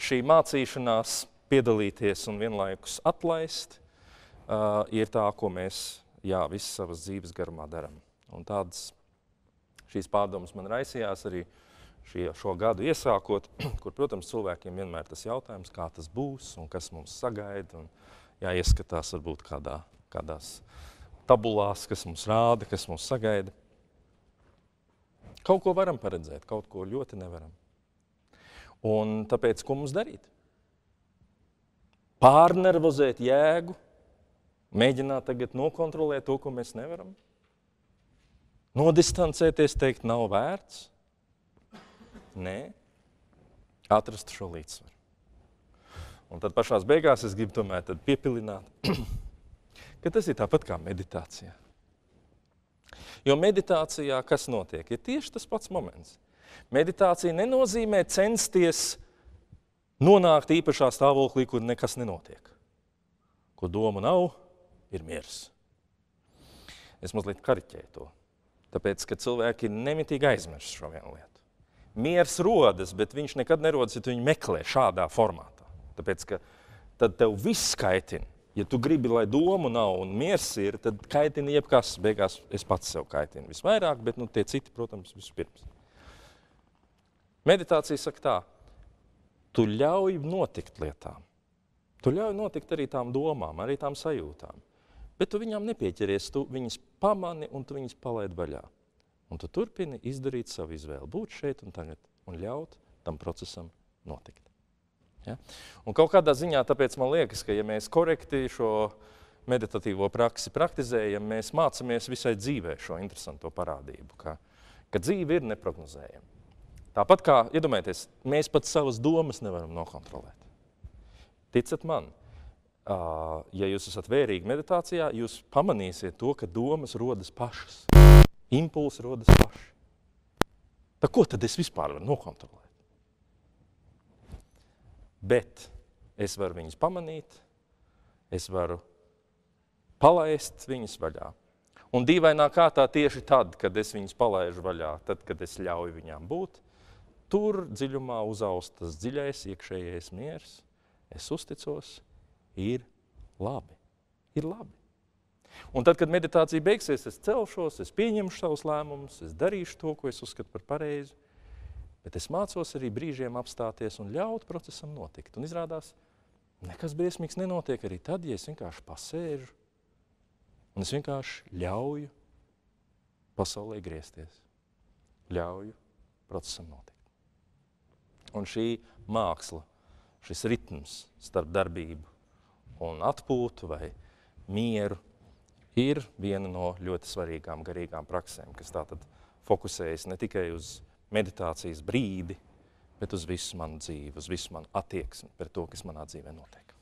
Speaker 1: šī mācīšanās piedalīties un vienlaikus atlaist uh, ir tā, ko mēs jā, visas savas dzīves garumā darām. Un tādas šīs pārdomas man raisījās arī šie, šo gadu iesākot, kur, protams, cilvēkiem vienmēr tas jautājums, kā tas būs un kas mums sagaida. Un jāieskatās varbūt kādā, kādās tabulās, kas mums rāda, kas mums sagaida. Kaut ko varam paredzēt, kaut ko ļoti nevaram. Un tāpēc, ko mums darīt? Pārnervozēt jēgu, mēģināt tagad nokontrolēt to, ko mēs nevaram. Nodistancēties, teikt, nav vērts. Nē, atrast šo līdzsvaru. Un tad pašā beigās es gribu tomēr piepilināt, ka tas ir tāpat kā meditācijā. Jo meditācijā kas notiek? Ir tieši tas pats moments. Meditācija nenozīmē censties nonākt īpašā stāvoklī, kur nekas nenotiek. Kur doma nav, ir miers. Es mazliet kariķēju to. Tāpēc, ka cilvēki nemitīgi aizmirst šo vienu lietu. Miers rodas, bet viņš nekad nerodas, ja tu viņu meklē šādā formātā. Tāpēc, ka tad tev viss kaitina. Ja tu gribi, lai doma nav un miers ir, tad kaitina jebkas. Beigās es pats sev kaitinu visvairāk, bet nu, tie citi, protams, vispirms. Meditācija saka tā, tu ļauj notikt lietām. Tu ļauj notikt arī tām domām, arī tām sajūtām. Bet tu viņām nepieķeries, tu viņas pamani un tu viņas palaid vaļā. Un tu turpini izdarīt savu izvēli, būt šeit un tagad un ļaut tam procesam notikt. Ja? Un kaut kādā ziņā tāpēc man liekas, ka ja mēs korekti šo meditatīvo praksi praktizējam, mēs mācāmies visai dzīvē šo interesanto parādību, ka, ka dzīve ir neprognozējama. Tāpat kā, iedomājieties, mēs pat savas domas nevaram nokontrolēt. Ticat man, ja jūs esat vērīgi meditācijā, jūs pamanīsiet to, ka domas rodas pašas. Impulsi rodas paši. Tā ko tad es vispār varu nokontrolēt? Bet es varu viņus pamanīt, es varu palaist viņus vaļā. Un dīvainā kārtā tieši tad, kad es viņus palaidu vaļā, tad, kad es ļauju viņām būt, tur dziļumā uzaust tas dziļais iekšējais miers. Es uzticos, ir labi. Ir labi. Un tad, kad meditācija beigsies, es celšos, es pieņemšu savus lēmumus, es darīšu to, ko es uzskatu par pareizu. Bet es mācos arī brīžiem apstāties un ļaut procesam notikt. Un izrādās, nekas briesmīgs nenotiek arī tad, ja es vienkārši pasēžu un es vienkārši ļauju pasaulē griezties. Ļauju procesam notikt. Un šī māksla, šis ritms starp darbību un atpūtu vai mieru ir viena no ļoti svarīgām garīgām praksēm, kas tātad fokusējas ne tikai uz meditācijas brīdi, bet uz visu manu dzīvi, uz visu manu attieksmi par to, kas manā dzīvē notiek.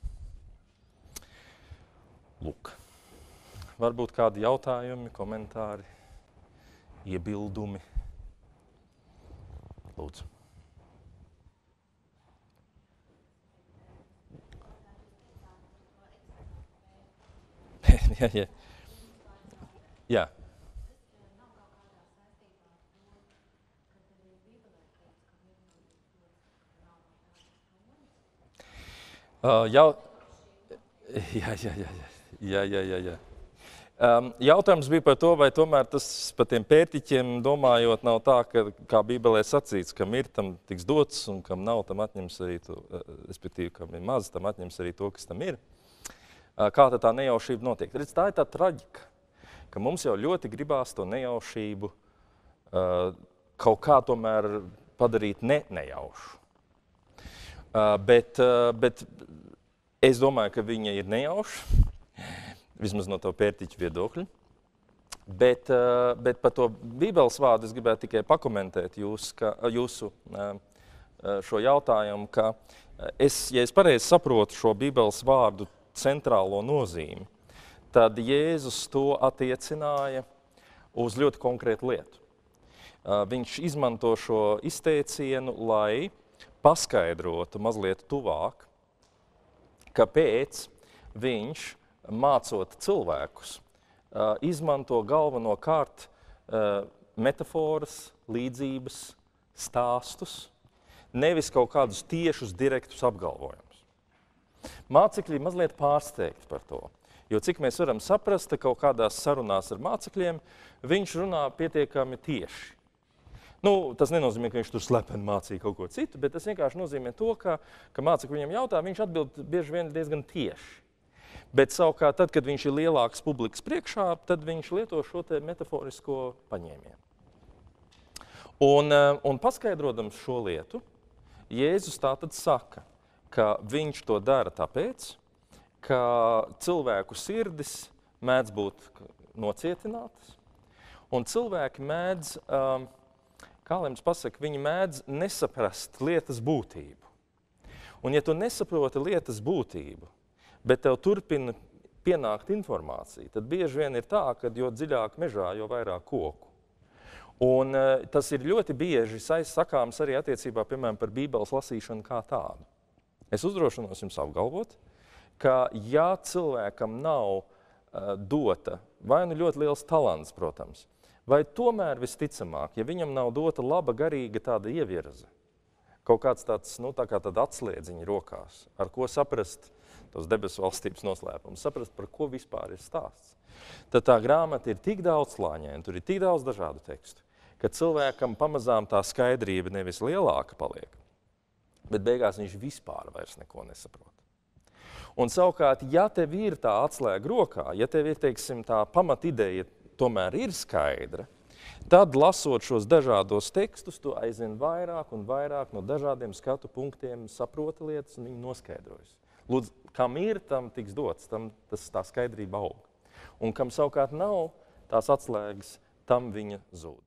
Speaker 1: Lūk, varbūt kādi jautājumi, komentāri, iebildumi. Lūdzu. Jā, jā. jā. Uh, jau, jā, jā, jā, jā, jā, jā, jā. Um, jautājums bija par to, vai tomēr tas par tiem pērtiķiem domājot nav tā, ka, kā Bībelē sacīts, kam ir, tam tiks dots, un kam nav, tam atņems arī to, respektīvi, kam ir maz, tam atņems arī to, kas tam ir. Kā tā nejaušība notiek? Redz, tā ir tā traģika, ka mums jau ļoti gribās to nejaušību uh, kaut kā tomēr padarīt ne nejaušu. Uh, bet, bet es domāju, ka viņa ir nejauša, vismaz no tā pērtiķa viedokļa. Bet, bet par to Bībeles vārdu es gribētu tikai pakomentēt jūs, ka, jūsu šo jautājumu, ka es, ja es pareizi saprotu šo Bībeles vārdu centrālo nozīmi, tad Jēzus to attiecināja uz ļoti konkrētu lietu. Viņš izmanto šo izteicienu, lai paskaidrotu mazliet tuvāk, kāpēc viņš, mācot cilvēkus, izmanto galvenokārt metaforas, līdzības, stāstus, nevis kaut kādus tiešus, direktus apgalvojumus. Mācekļi mazliet pārsteigti par to. Jo cik mēs varam saprast, ka kaut kādās sarunās ar mācekļiem viņš runā pietiekami tieši. Nu, tas nenozīmē, ka viņš tur slepeni mācīja kaut ko citu, bet tas vienkārši nozīmē to, ka, ka mācekļi viņam jautā, viņš atbild bieži vien diezgan tieši. Bet savukārt, tad, kad viņš ir lielāks publikas priekšā, tad viņš lieto šo metaforisko paņēmienu. Un, eh, un paskaidrojot šo lietu, Jēzus tā tad saka, ka viņš to dara tāpēc, ka cilvēku sirdis mēdz būt nocietinātas, un cilvēki mēdz um, kā lai jums pasaka, viņi mēdz nesaprast lietas būtību. Un ja tu nesaproti lietas būtību, bet tev turpina pienākt informācija, tad bieži vien ir tā, ka jo dziļāk mežā, jo vairāk koku. Un uh, tas ir ļoti bieži sakāms arī attiecībā, piemēram, par Bībeles lasīšanu kā tādu. Es uzdrošinos jums apgalvot, ka ja cilvēkam nav uh, dota vai nu ļoti liels talants, protams, Vai tomēr visticamāk, ja viņam nav dota laba garīga tāda ievirze, kaut kāds tāds, nu, tā kā tāda atslēdziņa rokās, ar ko saprast tos debesu valstības noslēpumus, saprast, par ko vispār ir stāsts, tad tā grāmata ir tik daudz slāņaina, tur ir tik daudz dažādu tekstu, ka cilvēkam pamazām tā skaidrība nevis lielāka paliek, bet beigās viņš vispār vairs neko nesaprot. Un savukārt, ja tev ir tā atslēga rokā, ja tev ir, teiksim, tā pamatideja tomēr ir skaidra, tad lasot šos dažādos tekstus, tu aizvien vairāk un vairāk no dažādiem skatu punktiem saproti lietas un viņi noskaidrojas. Lūdzu, kam ir, tam tiks dots, tam tas tā skaidrība aug. Un kam savukārt nav tās atslēgas, tam viņa zūd.